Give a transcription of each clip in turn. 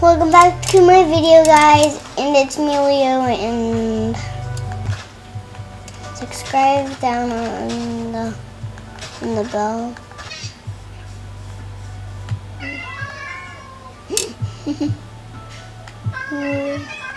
Welcome back to my video, guys, and it's me, Leo, and subscribe down on the on the bell.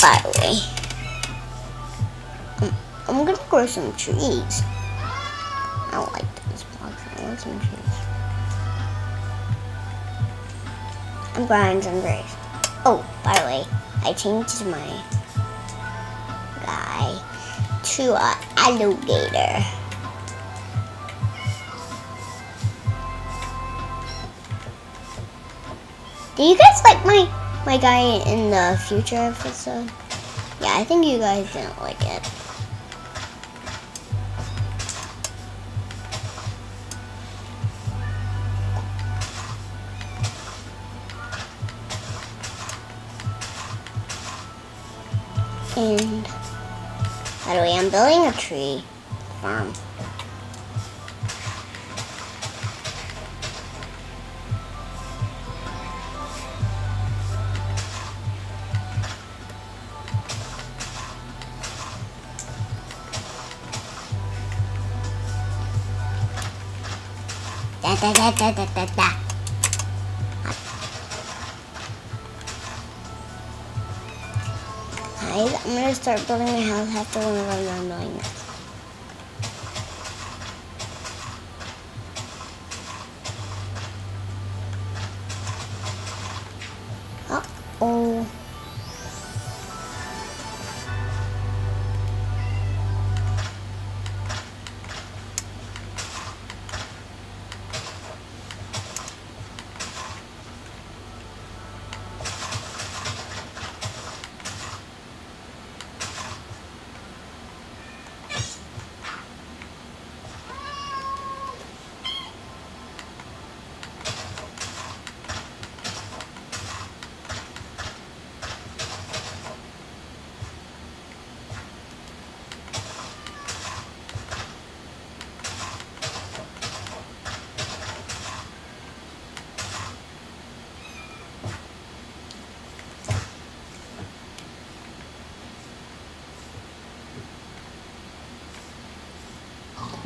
By the way, I'm, I'm gonna grow some trees. I like those blocks. I want some trees. I'm growing some trees. Oh, by the way, I changed my guy to an alligator. Do you guys like my my guy in the future episode? Yeah, I think you guys didn't like it. And by the way, I'm building a tree farm. Da da da da da da da. I'm gonna start building my house after whenever I'm done building this.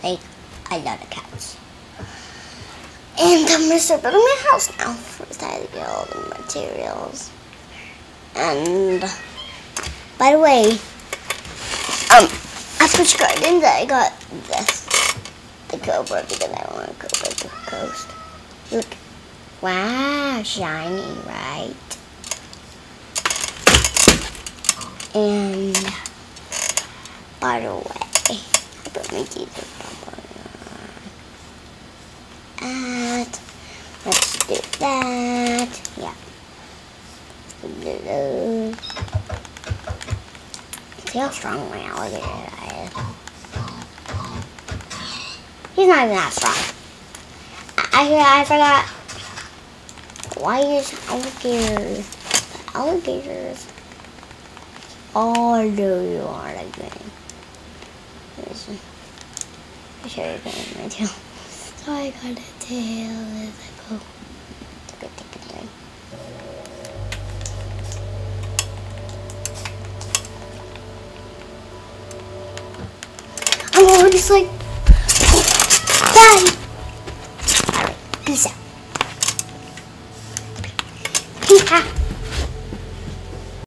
Like, I love the cats. And I'm gonna start building my house now. First, I had to get all the materials. And, by the way, um, I switched gardens. I got this, the cobra, because I want a cobra to coast. Look, wow, shiny, right? And, by the way, Jesus bubble on. Let's do that. Yeah. See how strong my alligator is. He's not even that strong. I I, forgot. Why is alligators? Alligators. Oh, no, you are again. I show you guys my tail. So I got a tail as I go. It's a good thing. I'm already like, bye. Alright, peace out. Peace out.